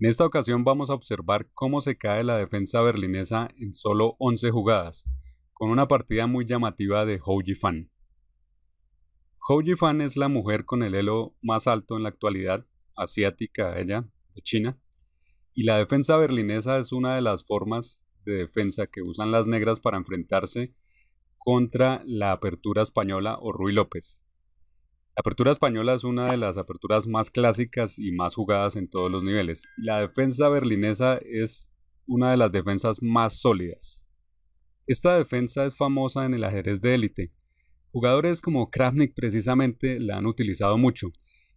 En esta ocasión vamos a observar cómo se cae la defensa berlinesa en solo 11 jugadas, con una partida muy llamativa de Hou Fan. Hou Fan es la mujer con el elo más alto en la actualidad, asiática ella, de China, y la defensa berlinesa es una de las formas de defensa que usan las negras para enfrentarse contra la apertura española o Rui López. La apertura española es una de las aperturas más clásicas y más jugadas en todos los niveles. La defensa berlinesa es una de las defensas más sólidas. Esta defensa es famosa en el ajedrez de élite. Jugadores como Kravnik precisamente la han utilizado mucho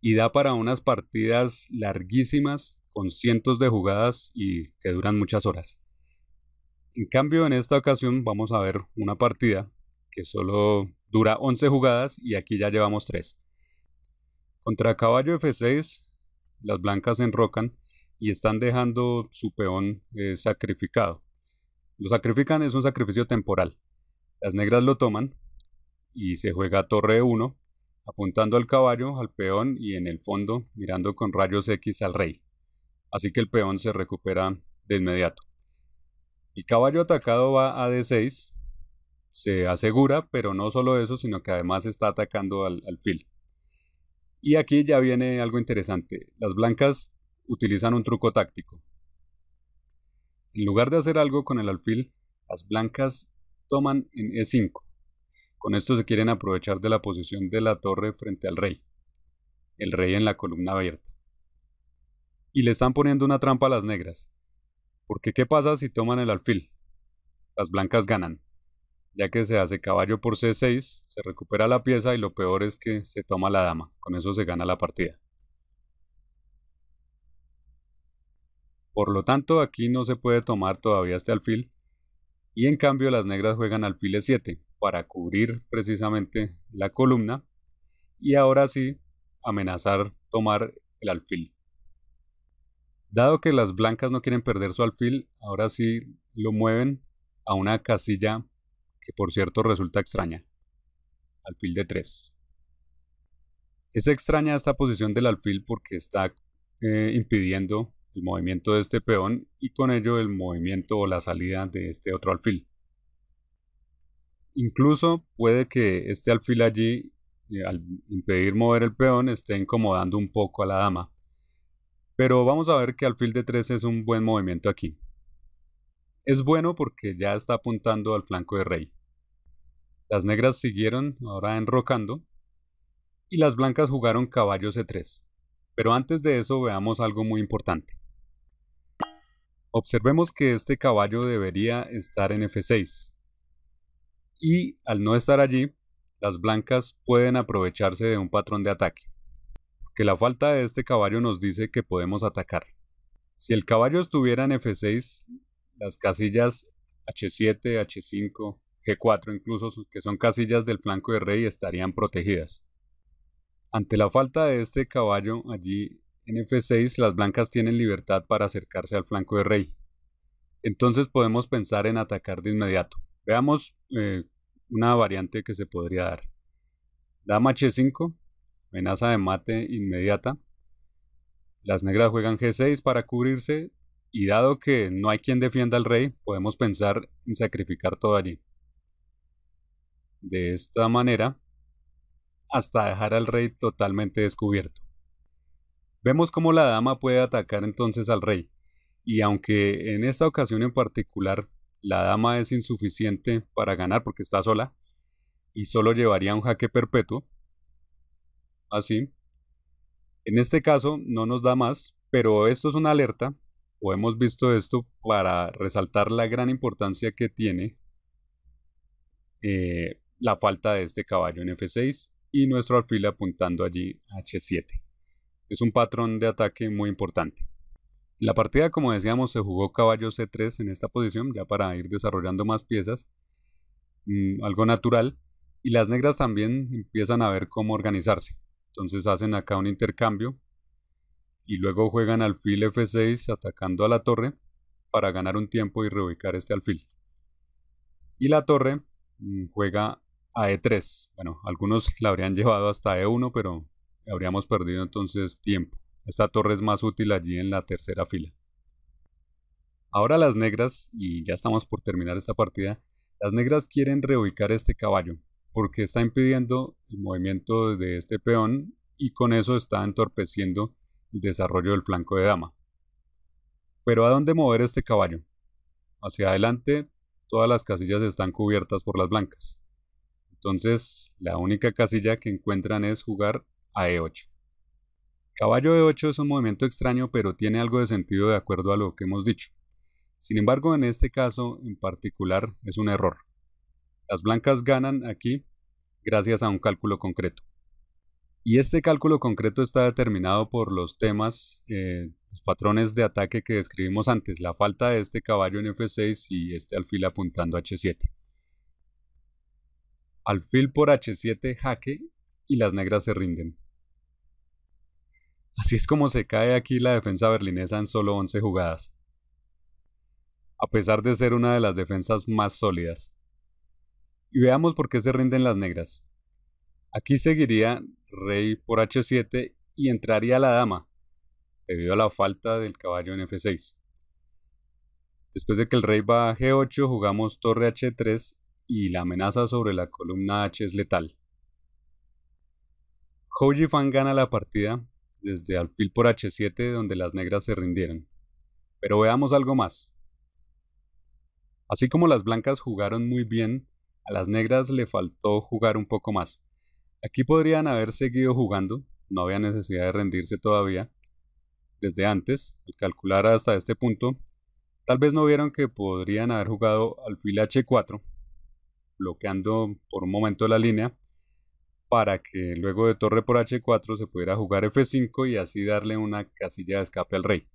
y da para unas partidas larguísimas con cientos de jugadas y que duran muchas horas. En cambio, en esta ocasión vamos a ver una partida que solo dura 11 jugadas y aquí ya llevamos 3. Contra caballo F6, las blancas enrocan y están dejando su peón eh, sacrificado. Lo sacrifican es un sacrificio temporal. Las negras lo toman y se juega torre 1, apuntando al caballo, al peón y en el fondo mirando con rayos X al rey. Así que el peón se recupera de inmediato. El caballo atacado va a D6, se asegura, pero no solo eso, sino que además está atacando al, al fil. Y aquí ya viene algo interesante. Las blancas utilizan un truco táctico. En lugar de hacer algo con el alfil, las blancas toman en E5. Con esto se quieren aprovechar de la posición de la torre frente al rey. El rey en la columna abierta. Y le están poniendo una trampa a las negras. Porque ¿qué pasa si toman el alfil? Las blancas ganan ya que se hace caballo por C6, se recupera la pieza y lo peor es que se toma la dama, con eso se gana la partida. Por lo tanto aquí no se puede tomar todavía este alfil y en cambio las negras juegan alfil E7 para cubrir precisamente la columna y ahora sí amenazar tomar el alfil. Dado que las blancas no quieren perder su alfil, ahora sí lo mueven a una casilla que por cierto resulta extraña. Alfil de 3. Es extraña esta posición del alfil porque está eh, impidiendo el movimiento de este peón y con ello el movimiento o la salida de este otro alfil. Incluso puede que este alfil allí, eh, al impedir mover el peón, esté incomodando un poco a la dama. Pero vamos a ver que alfil de 3 es un buen movimiento aquí. Es bueno porque ya está apuntando al flanco de rey. Las negras siguieron ahora enrocando y las blancas jugaron caballo C3. Pero antes de eso veamos algo muy importante. Observemos que este caballo debería estar en F6. Y al no estar allí, las blancas pueden aprovecharse de un patrón de ataque. Que la falta de este caballo nos dice que podemos atacar. Si el caballo estuviera en F6, las casillas H7, H5, G4 incluso, que son casillas del flanco de rey, estarían protegidas. Ante la falta de este caballo allí en F6, las blancas tienen libertad para acercarse al flanco de rey. Entonces podemos pensar en atacar de inmediato. Veamos eh, una variante que se podría dar. Dama H5, amenaza de mate inmediata. Las negras juegan G6 para cubrirse y dado que no hay quien defienda al rey, podemos pensar en sacrificar todo allí. De esta manera, hasta dejar al rey totalmente descubierto. Vemos cómo la dama puede atacar entonces al rey, y aunque en esta ocasión en particular la dama es insuficiente para ganar porque está sola, y solo llevaría un jaque perpetuo, así, en este caso no nos da más, pero esto es una alerta hemos visto esto para resaltar la gran importancia que tiene eh, la falta de este caballo en F6 y nuestro alfil apuntando allí a H7. Es un patrón de ataque muy importante. La partida, como decíamos, se jugó caballo C3 en esta posición, ya para ir desarrollando más piezas, mm, algo natural, y las negras también empiezan a ver cómo organizarse. Entonces hacen acá un intercambio y luego juegan alfil F6 atacando a la torre para ganar un tiempo y reubicar este alfil. Y la torre mm, juega a E3. Bueno, algunos la habrían llevado hasta E1, pero habríamos perdido entonces tiempo. Esta torre es más útil allí en la tercera fila. Ahora las negras, y ya estamos por terminar esta partida, las negras quieren reubicar este caballo, porque está impidiendo el movimiento de este peón y con eso está entorpeciendo el desarrollo del flanco de dama. Pero ¿a dónde mover este caballo? Hacia adelante todas las casillas están cubiertas por las blancas. Entonces la única casilla que encuentran es jugar a E8. Caballo E8 es un movimiento extraño pero tiene algo de sentido de acuerdo a lo que hemos dicho. Sin embargo, en este caso en particular es un error. Las blancas ganan aquí gracias a un cálculo concreto. Y este cálculo concreto está determinado por los temas, eh, los patrones de ataque que describimos antes, la falta de este caballo en F6 y este alfil apuntando a H7. Alfil por H7 jaque y las negras se rinden. Así es como se cae aquí la defensa berlinesa en solo 11 jugadas a pesar de ser una de las defensas más sólidas. Y veamos por qué se rinden las negras. Aquí seguiría rey por h7 y entraría la dama, debido a la falta del caballo en f6. Después de que el rey va a g8, jugamos torre h3 y la amenaza sobre la columna h es letal. Hou Fan gana la partida desde alfil por h7 donde las negras se rindieron. Pero veamos algo más. Así como las blancas jugaron muy bien, a las negras le faltó jugar un poco más. Aquí podrían haber seguido jugando, no había necesidad de rendirse todavía. Desde antes, al calcular hasta este punto, tal vez no vieron que podrían haber jugado alfil h4, bloqueando por un momento la línea, para que luego de torre por h4 se pudiera jugar f5 y así darle una casilla de escape al rey.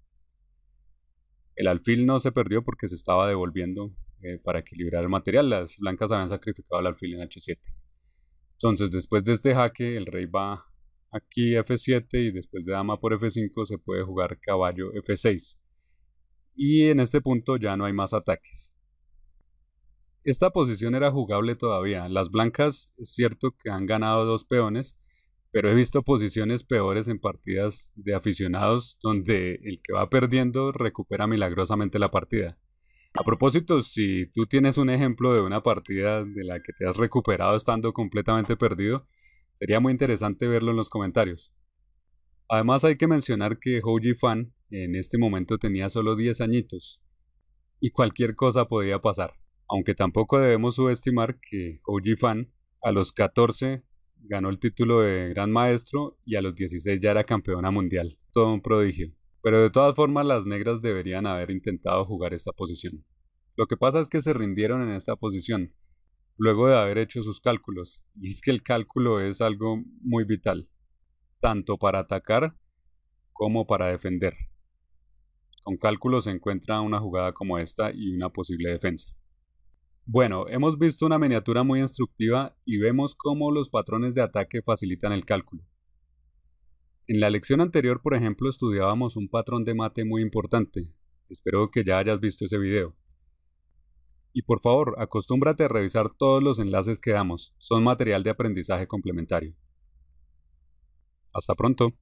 El alfil no se perdió porque se estaba devolviendo eh, para equilibrar el material. Las blancas habían sacrificado el alfil en h7. Entonces, después de este jaque, el rey va aquí f7 y después de dama por f5 se puede jugar caballo f6. Y en este punto ya no hay más ataques. Esta posición era jugable todavía. Las blancas es cierto que han ganado dos peones, pero he visto posiciones peores en partidas de aficionados donde el que va perdiendo recupera milagrosamente la partida. A propósito, si tú tienes un ejemplo de una partida de la que te has recuperado estando completamente perdido, sería muy interesante verlo en los comentarios. Además hay que mencionar que Hoji Fan en este momento tenía solo 10 añitos y cualquier cosa podía pasar, aunque tampoco debemos subestimar que Hoji Fan a los 14 ganó el título de Gran Maestro y a los 16 ya era campeona mundial, todo un prodigio. Pero de todas formas las negras deberían haber intentado jugar esta posición. Lo que pasa es que se rindieron en esta posición, luego de haber hecho sus cálculos, y es que el cálculo es algo muy vital, tanto para atacar como para defender. Con cálculos se encuentra una jugada como esta y una posible defensa. Bueno, hemos visto una miniatura muy instructiva y vemos cómo los patrones de ataque facilitan el cálculo. En la lección anterior, por ejemplo, estudiábamos un patrón de mate muy importante. Espero que ya hayas visto ese video. Y por favor, acostúmbrate a revisar todos los enlaces que damos. Son material de aprendizaje complementario. Hasta pronto.